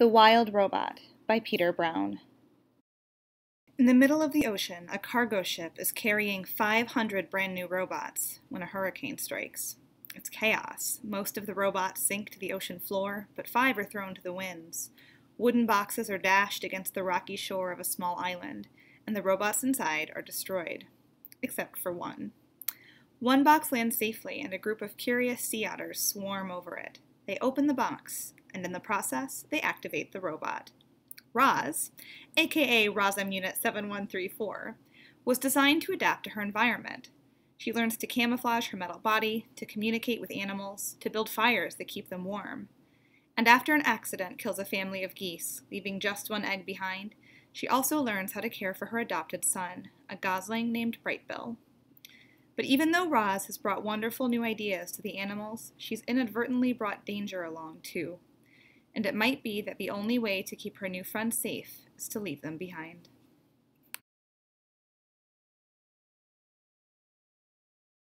The Wild Robot by Peter Brown. In the middle of the ocean, a cargo ship is carrying 500 brand new robots when a hurricane strikes. It's chaos. Most of the robots sink to the ocean floor, but five are thrown to the winds. Wooden boxes are dashed against the rocky shore of a small island, and the robots inside are destroyed. Except for one. One box lands safely, and a group of curious sea otters swarm over it. They open the box, and in the process, they activate the robot. Roz, aka ROZZUM Unit 7134, was designed to adapt to her environment. She learns to camouflage her metal body, to communicate with animals, to build fires that keep them warm. And after an accident kills a family of geese, leaving just one egg behind, she also learns how to care for her adopted son, a gosling named Brightbill. But even though Roz has brought wonderful new ideas to the animals, she's inadvertently brought danger along too. And it might be that the only way to keep her new friends safe is to leave them behind.